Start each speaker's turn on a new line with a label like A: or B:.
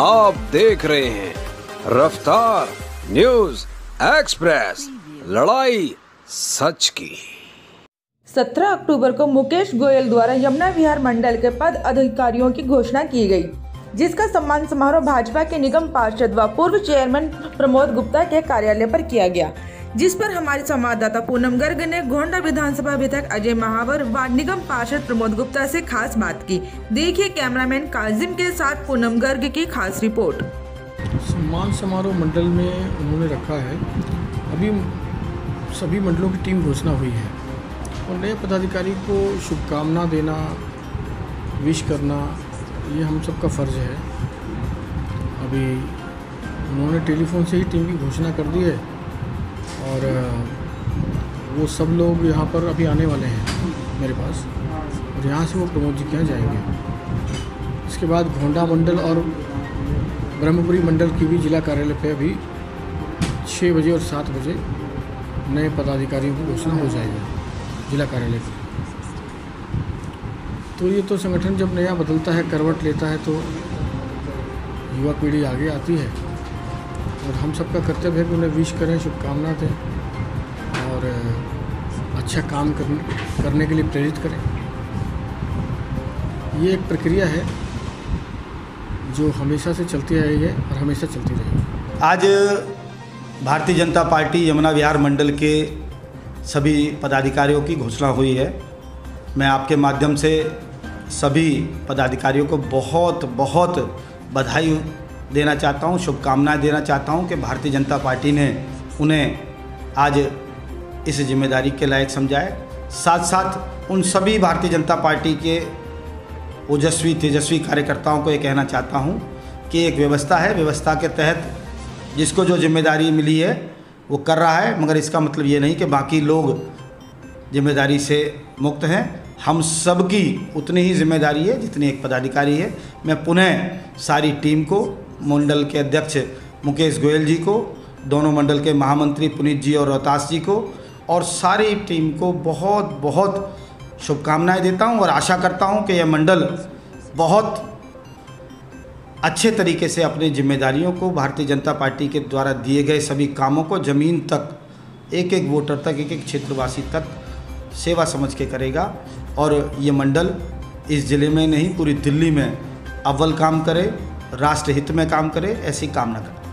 A: आप देख रहे हैं रफ्तार न्यूज़ एक्सप्रेस लड़ाई सच की।
B: 17 अक्टूबर को मुकेश गोयल द्वारा यमुना विहार मंडल के पद अधिकारियों की घोषणा की गई, जिसका सम्मान समारोह भाजपा के निगम पार्षद व पूर्व चेयरमैन प्रमोद गुप्ता के कार्यालय पर किया गया। जिस पर हमारे संवाददाता पूनम गर्ग ने गोंडा विधानसभा विधायक अजय महावर व निगम पार्षद प्रमोद गुप्ता से खास बात की। देखिए कैमरामैन काजिम के साथ पूनम गर्ग की खास रिपोर्ट।
C: सम्मान समारोह मंडल में उन्होंने रखा है। अभी सभी मंडलों की टीम घोषणा हुई है। और नए पदाधिकारी को शुभकामना देना, विश करना, ये हम सबका फ़र्ज़ है। अभी उन्होंने टेलीफोन से ही टीम की घोषणा कर दी है। और वो सब लोग यहाँ पर अभी आने वाले हैं मेरे पास। और यहाँ से वो प्रमोद जी के जाएँगे। इसके बाद घोंडा मंडल और ब्रह्मपुरी मंडल की भी जिला कार्यालय पे अभी छः बजे और सात बजे नए पदाधिकारियों की घोषणा हो जाएगी जिला कार्यालय पर तो ये तो संगठन जब नया बदलता है, करवट लेता है तो युवा पीढ़ी आगे आती है। और हम सबका कर्तव्य है कि उन्हें विश करें शुभकामना दें और अच्छा काम करने करने के लिए प्रेरित करें। ये एक प्रक्रिया है जो हमेशा से चलती आई है और हमेशा चलती रहेगी।
D: आज भारतीय जनता पार्टी यमुना विहार मंडल के सभी पदाधिकारियों की घोषणा हुई है। मैं आपके माध्यम से सभी पदाधिकारियों को बहुत बहुत बधाई देना चाहता हूँ, शुभकामनाएँ देना चाहता हूँ कि भारतीय जनता पार्टी ने उन्हें आज इस ज़िम्मेदारी के लायक समझाए साथ साथ उन सभी भारतीय जनता पार्टी के ओजस्वी, तेजस्वी कार्यकर्ताओं को ये कहना चाहता हूँ कि एक व्यवस्था है, व्यवस्था के तहत जिसको जो ज़िम्मेदारी मिली है, वो कर रहा है, मगर इसका मतलब ये नहीं कि बाकी लोग ज़िम्मेदारी से मुक्त हैं। हम सबकी उतनी ही ज़िम्मेदारी है जितनी एक पदाधिकारी है। मैं पुनः सारी टीम को मंडल के अध्यक्ष मुकेश गोयल जी को, दोनों मंडल के महामंत्री पुनीत जी और रोहतास जी को, और सारी टीम को बहुत बहुत शुभकामनाएँ देता हूँ और आशा करता हूँ कि यह मंडल बहुत अच्छे तरीके से अपनी जिम्मेदारियों को भारतीय जनता पार्टी के द्वारा दिए गए सभी कामों को ज़मीन तक एक एक वोटर तक एक एक क्षेत्रवासी तक सेवा समझ के करेगा। और ये मंडल इस ज़िले में नहीं, पूरी दिल्ली में अव्वल काम करे। राष्ट्र हित में काम करे ऐसी कामना करता